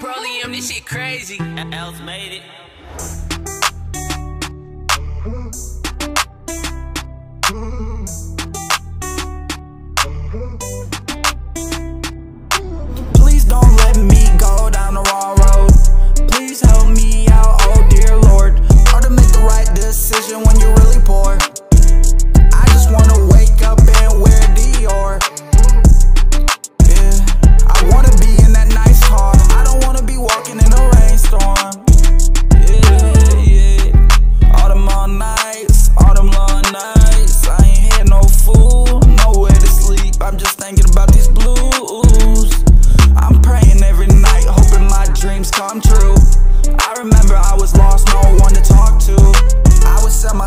Damn, this shit crazy. Else made it. Please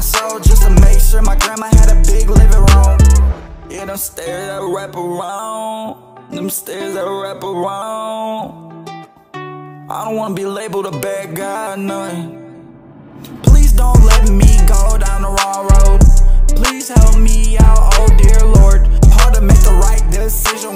soul just to make sure my grandma had a big living room. Yeah, them stairs that wrap around, them stairs that wrap around. I don't wanna be labeled a bad guy, nothing. Please don't let me go down the wrong road. Please help me out, oh dear Lord. Hard to make the right decision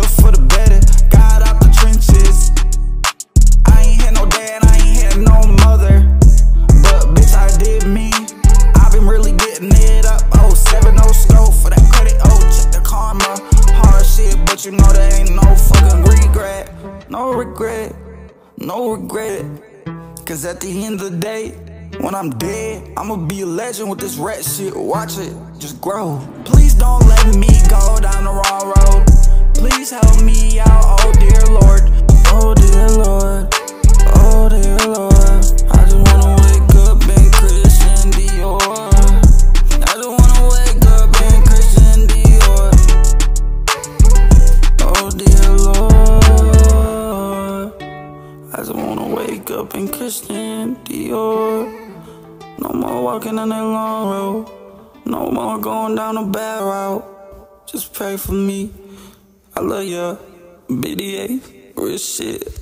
myself for the better. Got out the trenches. I ain't had no dad, I ain't had no mother. But bitch, I did me. I've been really getting it up. Oh, 7 0 scope for that credit. Oh, check the karma. Hard shit, but you know there ain't no fucking regret. No regret, no regret. Cause at the end of the day, when I'm dead, I'ma be a legend with this rat shit. Watch it just grow. Please don't let me go down the wrong road. Please help me out, oh dear Lord. Oh dear Lord. Oh dear Lord. I just wanna wake up in Christian Dior. I just wanna wake up in Christian Dior. Oh dear Lord. I just wanna wake up in Christian Dior. No more walking on that long road. No more going down a bad route. Just pray for me. I love ya. BDA. Real shit.